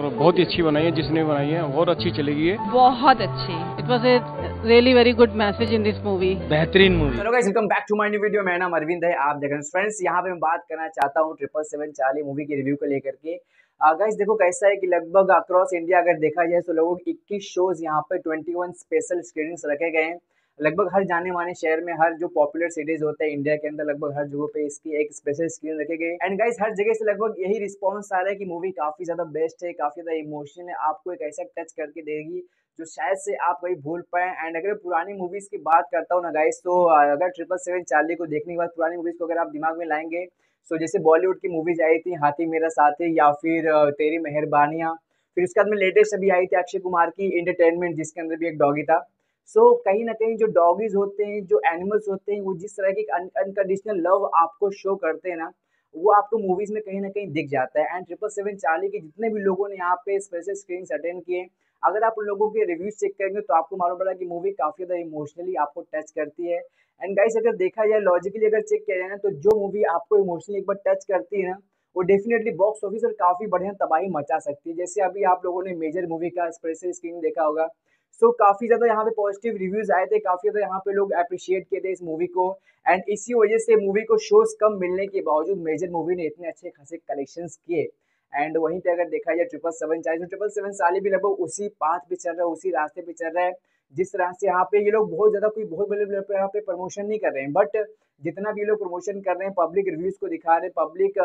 और बहुत ही अच्छी बनाई है जिसने बनाई है बहुत अच्छी चलेगी ये। बहुत अच्छी। It was a really very good message in this movie बेहतरीन movie hello guys welcome back to my new video मेरा नाम अरविंद है आप देख रहे हैं फ्रेंड्स यहाँ पे मैं बात करना चाहता हूँ ट्रिपल सेवन चार्ली मूवी की रिव्यू को लेकर के। गाइस देखो कैसा है कि लगभग अक्रॉस इंडिया अगर देखा जाए तो लगभग 21 शोज़ यहाँ पे 21 स्पेशल स्क्रीनिंग्स रखे गए हैं। लगभग हर जाने माने शहर में हर जो पॉपुलर सिटीज़ होते हैं इंडिया के अंदर लगभग हर जगह पे इसकी एक स्पेशल स्क्रीन रखे गए एंड गाइस हर जगह से लगभग यही रिस्पॉन्स आ रहा है कि मूवी काफ़ी ज़्यादा बेस्ट है, काफ़ी ज़्यादा इमोशनल है, आपको एक ऐसा टच करके देगी जो शायद से आप कहीं भूल पाए। एंड अगर पुरानी मूवीज़ की बात करता हूँ ना गाइस तो अगर ट्रिपल सेवन चार्ली को देखने के बाद पुरानी मूवीज़ को अगर आप दिमाग में लाएँगे तो जैसे बॉलीवुड की मूवीज़ आई थी, हाथी मेरा साथी या फिर तेरी मेहरबानियाँ, फिर उसके बाद में लेटेस्ट अभी आई थी अक्षय कुमार की इंटरटेनमेंट जिसके अंदर भी एक डॉगी था। सो so, कहीं ना कहीं जो डॉगीज होते हैं जो एनिमल्स होते हैं वो जिस तरह की अनकंडीशनल लव आपको शो करते हैं ना वो आपको मूवीज़ में कहीं ना कहीं दिख जाता है। एंड ट्रिपल सेवन चार्ली के जितने भी लोगों ने यहाँ पे स्पेशल स्क्रीन अटेंड किए अगर आप उन लोगों के रिव्यूज़ चेक करेंगे तो आपको मालूम पड़ा कि मूवी काफ़ी ज़्यादा इमोशनली आपको टच करती है। एंड गाइस अगर देखा जाए लॉजिकली अगर चेक किया जाए ना तो जो मूवी आपको इमोशनली एक बार टच करती है ना वो डेफिनेटली बॉक्स ऑफ़िस और काफ़ी बढ़िया तबाही मचा सकती है। जैसे अभी आप लोगों ने मेजर मूवी का स्पेशल स्क्रीन देखा होगा सो so, काफ़ी ज़्यादा यहाँ पे पॉजिटिव रिव्यूज़ आए थे काफ़ी ज़्यादा यहाँ पे लोग अप्रिशिएट किए थे इस मूवी को। एंड इसी वजह से मूवी को शोज़ कम मिलने के बावजूद मेजर मूवी ने इतने अच्छे खासे कलेक्शन किए। एंड वहीं पे अगर देखा जाए ट्रिपल सेवन चाहे तो ट्रिपल सेवन साली भी लगभग उसी पाथ पे चल रहा है उसी रास्ते पे चल रहा है। जिस तरह से यहाँ पे ये लोग बहुत ज़्यादा कोई बहुत बड़े लेवल यहाँ पे प्रमोशन नहीं कर रहे हैं। बट जितना भी ये लोग प्रमोशन कर रहे हैं पब्लिक रिव्यूज़ को दिखा रहे हैं पब्लिक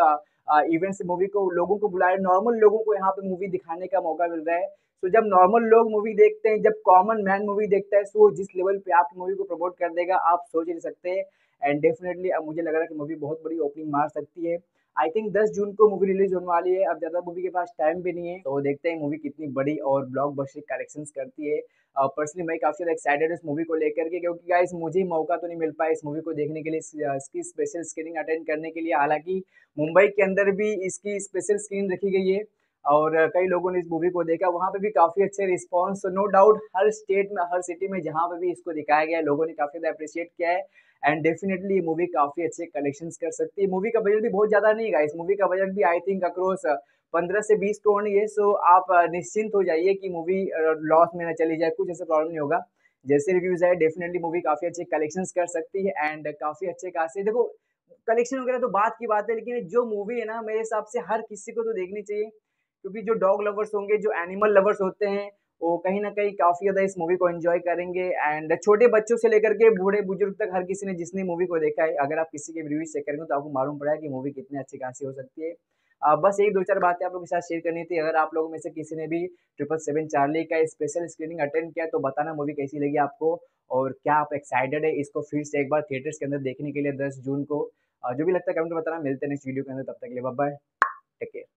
इवेंट्स मूवी को लोगों को बुला रहे नॉर्मल लोगों को यहाँ पे मूवी दिखाने का मौका मिल रहा है। तो जब नॉर्मल लोग मूवी देखते हैं जब कॉमन मैन मूवी देखता है तो जिस लेवल पे आपकी मूवी को प्रमोट कर देगा आप सोच नहीं सकते। एंड डेफिनेटली अब मुझे लग रहा है कि मूवी बहुत बड़ी ओपनिंग मार सकती है। आई थिंक 10 जून को मूवी रिलीज़ होने वाली है। अब ज़्यादा मूवी के पास टाइम भी नहीं है। तो देखते हैं मूवी कितनी बड़ी और ब्लॉक बस्टर कलेक्शंस करती है। पर्सनली uh, मैं काफ़ी ज़्यादा एक्साइटेड इस मूवी को लेकर के क्योंकि गाइस मुझे मौका तो नहीं मिल पाया इस मूवी को देखने के लिए। इसकी स्पेशल स्क्रीनिंग अटेंड करने के लिए। हालाँकि मुंबई के अंदर भी इसकी स्पेशल स्क्रीन रखी गई है। और कई लोगों ने इस मूवी को देखा। वहाँ पे भी काफ़ी अच्छे रिस्पॉन्स नो डाउट हर स्टेट में, हर सिटी में जहाँ पे भी इसको दिखाया गया लोगों ने काफ़ी ज़्यादा अप्रिशिएट किया है। एंड डेफिनेटली ये मूवी काफ़ी अच्छे कलेक्शन कर सकती है। मूवी का बजट भी बहुत ज़्यादा नहीं है इस मूवी का बजट भी आई थिंक अक्रॉस पंद्रह से बीस करोड़ है। सो आप निश्चिंत हो जाइए कि मूवी लॉस में ना चली जाए, कुछ ऐसा प्रॉब्लम नहीं होगा। जैसे रिव्यूज़ है डेफिनेटली मूवी काफ़ी अच्छे कलेक्शन कर सकती है एंड काफ़ी अच्छे खासे, देखो कलेक्शन वगैरह तो बात की बात है, लेकिन जो मूवी है ना, मेरे हिसाब से हर किसी को तो देखनी चाहिए। क्योंकि जो डॉग लवर्स होंगे जो एनिमल लवर्स होते हैं वो कहीं ना कहीं काफ़ी ज़्यादा इस मूवी को एंजॉय करेंगे एंड छोटे बच्चों से लेकर के बूढ़े बुज़ुर्ग तक हर किसी ने जिसने मूवी को देखा है अगर आप किसी के रिव्यू चेक करेंगे तो आपको मालूम पड़ा कि मूवी कितनी अच्छी खासी हो सकती है। आ, बस यही दो चार बातें आप लोगों के साथ शेयर करनी थी। अगर आप लोगों में से किसी ने भी ट्रिपल सेवन चार्ली का स्पेशल स्क्रीनिंग अटेंड किया तो बताना मूवी कैसी लगी आपको और क्या आप एक्साइटेड है इसको फिर से एक बार थिएटर्स के अंदर देखने के लिए दस जून को। जो भी लगता है कमेंट बताना। मिलते हैं नेक्स्ट वीडियो के अंदर। तब तक के लिए बाय टेक केयर